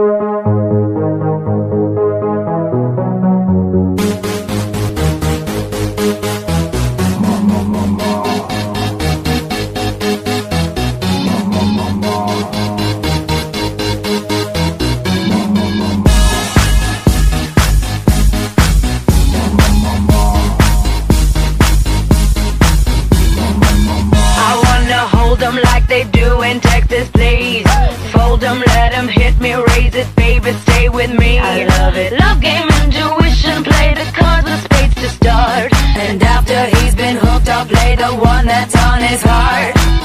I wanna hold 'em like they do in Texas, please. Fold 'em, let 'em hit me, raise it, baby, stay with me. I love it. Love game, intuition, play the cards with spades to start. And after he's been hooked, I'll play the one that's on his heart.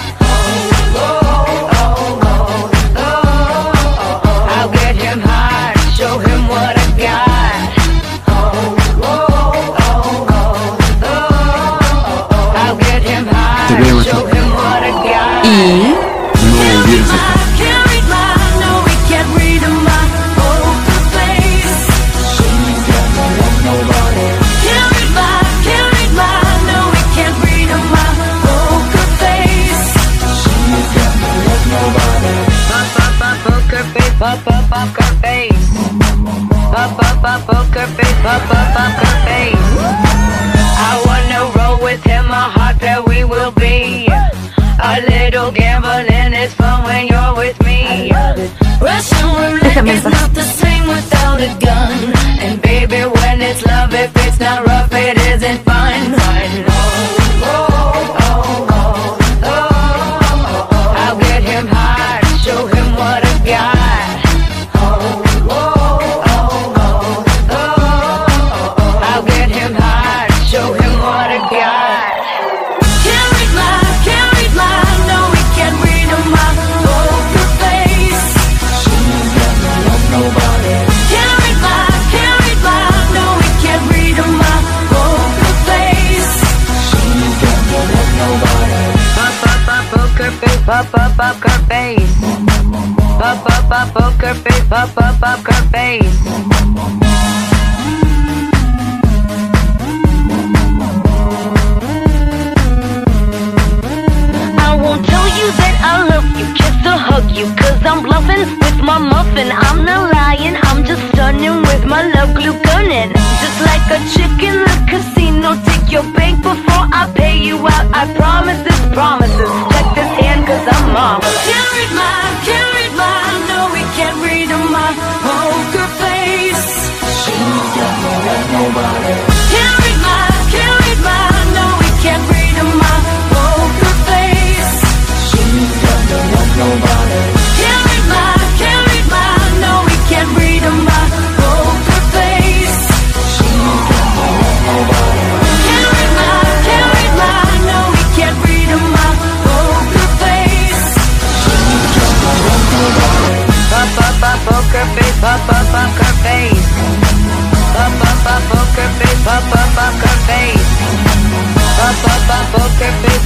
Pop, pop, poker face. Pop, pop, poker face, pop, pop, poker face. I wanna roll with him, a hot pair we will be. A little gambling is fun when you're with me. Russian roulette is not the same without a gun. Pop, pop, poker face. Pop, pop, pop, poker face, pop, pop, poker face. I won't tell you that I love you, kiss or hug you, cause I'm bluffing with my muffin. I'm not lying, I'm just stunning with my love glue gunning. Just like a chick in the casino, take your bank before I pay you out. I promise pop, pop, poker face. Pop, pop, poker face, pop, pop, poker face. Pop, pop, poker face,